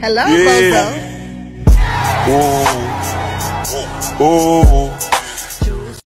Hello, Yeah. Bozo. Ooh. Ooh.